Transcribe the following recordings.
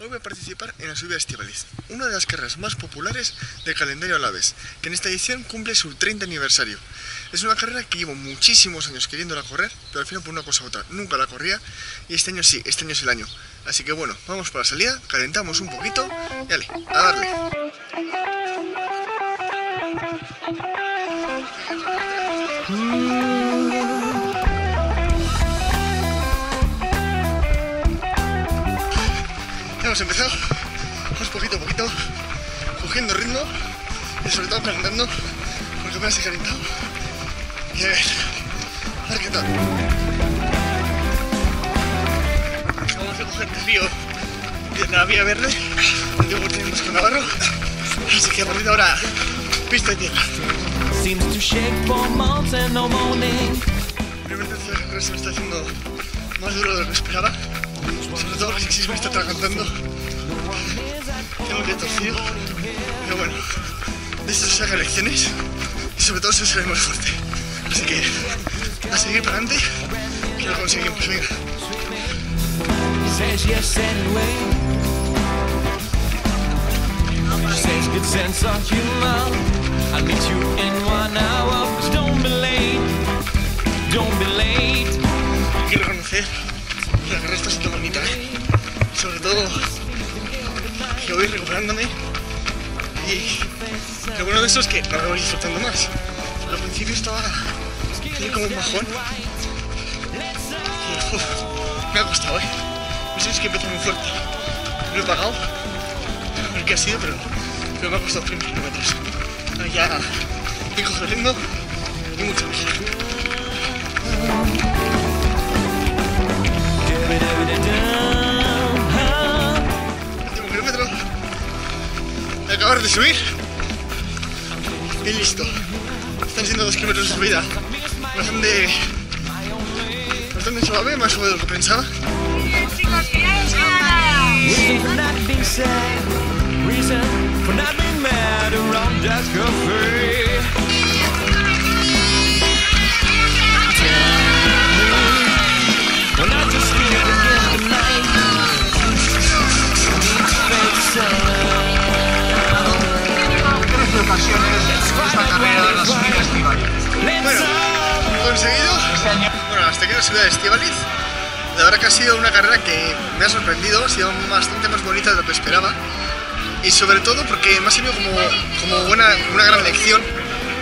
Hoy voy a participar en la subida Estivaliz, una de las carreras más populares del calendario Alaves, que en esta edición cumple su 30 aniversario. Es una carrera que llevo muchísimos años queriéndola correr, pero al final por una cosa u otra nunca la corría, y este año sí, este año es el año. Así que bueno, vamos para la salida, calentamos un poquito, y ale, a darle. Hemos empezado, pues poquito a poquito, cogiendo ritmo y sobre todo calentando, porque apenas he calentado. Y a ver, a ver qué tal. Acabamos de coger río de la vía verde, luego tenemos con Navarro, así que a partir de ahora, pista y tierra. Seems to shake for months and no morning. Realmente carrera se me está haciendo más duro de lo que esperaba. Sobre todo porque se me está atragantando. Tengo que torcido. Pero bueno, de esto se sacan lecciones y sobre todo se sale más fuerte. Así que a seguir para adelante que lo conseguimos. Venga. Says good sense of humor. I'll meet you in one hour. Just don't be late. Don't be late. Reconocer que la carrera está bonita, sobre todo que voy recuperándome y lo bueno de eso es que ahora voy disfrutando más. Al principio estaba como un bajón y me ha costado, ¿eh? No sé si es que empezó muy fuerte. Lo he pagado, sé qué ha sido, pero, me ha costado los primeros kilómetros. Ahora ya he cogido ritmo y mucho mejor. Acabar de subir. Y listo. Están siendo dos kilómetros de subida. Bastante. Bastante suave, más suave de lo que pensaba. Subida de Estivaliz. La verdad que ha sido una carrera que me ha sorprendido, ha sido bastante más bonita de lo que esperaba. Y sobre todo porque me ha servido como, como buena, una gran lección,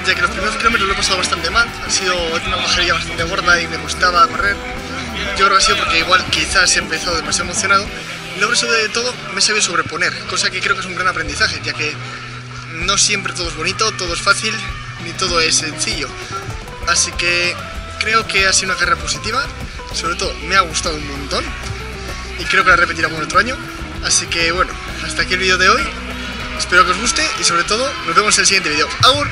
ya que los primeros kilómetros lo he pasado bastante mal. Ha sido una pajarilla bastante gorda y me gustaba correr. Yo creo que ha sido porque igual quizás he empezado demasiado emocionado. Luego sobre todo me he sabido sobreponer, cosa que creo que es un gran aprendizaje, ya que no siempre todo es bonito, todo es fácil, ni todo es sencillo. Así que creo que ha sido una carrera positiva, sobre todo me ha gustado un montón y creo que la repetiré algún otro año. Así que bueno, hasta aquí el vídeo de hoy. Espero que os guste y sobre todo nos vemos en el siguiente vídeo. ¡Agur!